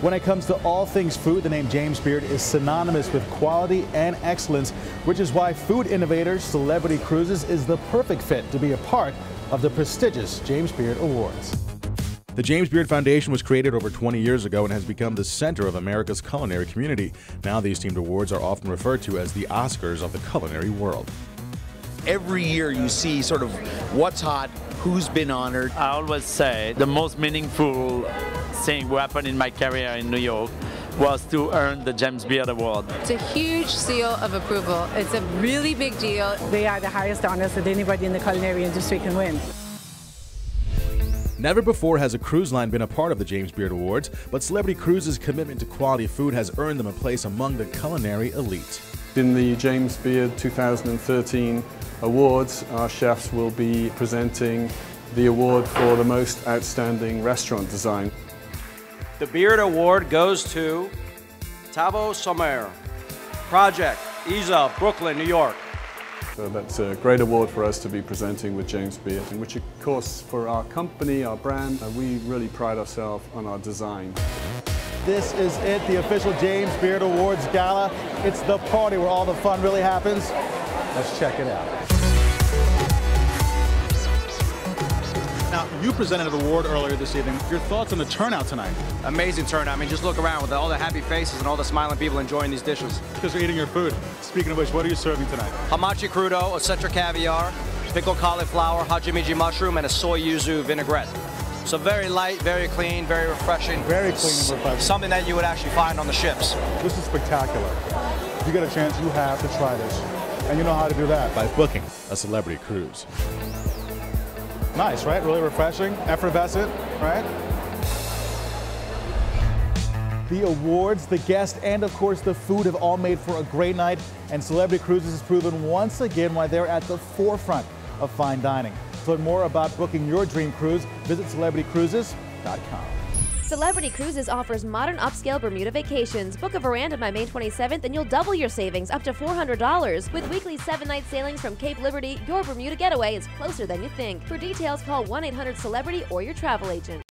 When it comes to all things food, the name James Beard is synonymous with quality and excellence, which is why food innovator Celebrity Cruises is the perfect fit to be a part of the prestigious James Beard Awards. The James Beard Foundation was created over 20 years ago and has become the center of America's culinary community. Now, these themed awards are often referred to as the Oscars of the culinary world. Every year you see sort of what's hot, who's been honored. I always say the most meaningful thing what happened in my career in New York was to earn the James Beard Award. It's a huge seal of approval. It's a really big deal. They are the highest honors that anybody in the culinary industry can win. Never before has a cruise line been a part of the James Beard Awards, but Celebrity Cruises' commitment to quality food has earned them a place among the culinary elite. In the James Beard 2013 Awards, our chefs will be presenting the award for the most outstanding restaurant design. The Beard Award goes to Taavo Somer, Project, Isa, Brooklyn, New York. So that's a great award for us to be presenting with James Beard, which of course for our company, our brand, uh, we really pride ourselves on our design. This is it, the official James Beard Awards Gala. It's the party where all the fun really happens. Let's check it out. Now, you presented an award earlier this evening. Your thoughts on the turnout tonight? Amazing turnout. I mean, just look around with all the happy faces and all the smiling people enjoying these dishes. Because you're eating your food. Speaking of which, what are you serving tonight? Hamachi crudo, osetra caviar, pickled cauliflower, hajimiji mushroom, and a soy yuzu vinaigrette. So very light, very clean, very refreshing. Very clean and refreshing. Something that you would actually find on the ships. This is spectacular. If you get a chance, you have to try this. And you know how to do that by booking a celebrity cruise. Nice, right? Really refreshing, effervescent, right? The awards, the guests, and of course the food have all made for a great night. And Celebrity Cruises has proven once again why they're at the forefront of fine dining. To learn more about booking your dream cruise, visit celebritycruises.com. Celebrity Cruises offers modern upscale Bermuda vacations. Book a veranda by May 27th and you'll double your savings up to $400. With weekly seven night sailings from Cape Liberty, your Bermuda getaway is closer than you think. For details, call 1 800 Celebrity or your travel agent.